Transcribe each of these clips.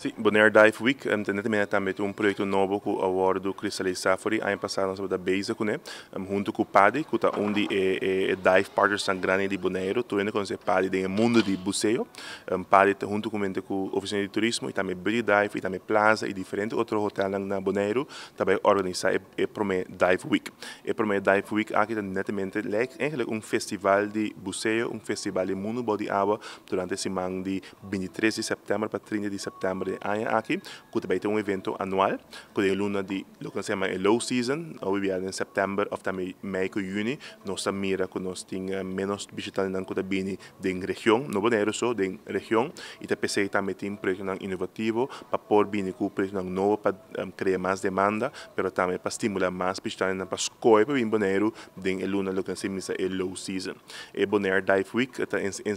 Sim, Bonaire Dive Week um, também também um projeto novo com o award do Crystal Safari ano passado sobre a base com né um, junto com o PADI que está onde é, é, é dive partners tão grande de Bonaire tu ainda conhece PADI do mundo de buceo um, PADI junto com a oficina de turismo e também Billy Dive e também Plaza e diferentes outros hotéis na Bonaire também organiza e, e prome Dive Week. E prome Dive Week aqui netamente é um festival de buceo um festival de mundo body água durante a semana de 23 de setembro para 30 de setembro de ano aqui, que também tem um evento anual, que é luna de lo que se chama low season, ou via em setembro ou também meio de junho, nós mira que nós temos menos visitantes que também da região, não é só da região, e também também tem um projeto inovativo para pôr bem com um projeto novo para um, criar mais demanda, mas também para estimular mais visitantes para escolher para bem boneiro da luna lo que se chama low season. E Bonaire Dive Week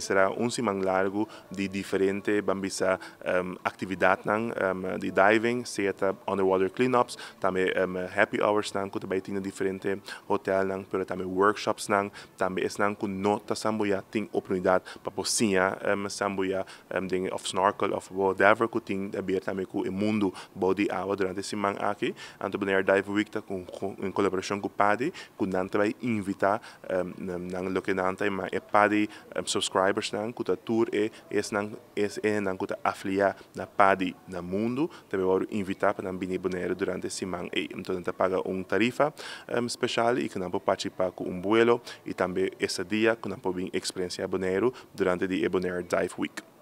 será um semana largo de diferentes bambisa um, atividades um, de diving, seja underwater cleanups, também um, happy hours nang que também tinha diferentes hotéis nang, pero também workshops nang, também es nang que nota sambuya tem oportunidade para posinha um, sambuya um, ding of snorkel of whatever que tem abrir também o mundo body água durante esse semana aqui, anto Bonaire Dive Week tá com, em colaboração com PADI, que não vai invitar um, nang lo que tem mas é PADI um, subscribers nang, que a tour é es nang es é nang que afiliar na PADI na mundo, também vou invitar para vir Bonaire durante a semana e então a paga uma tarifa um, especial e que não pode participar com um vuelo e também esse dia que não pode experienciar Bonaire durante o Bonaire Dive Week.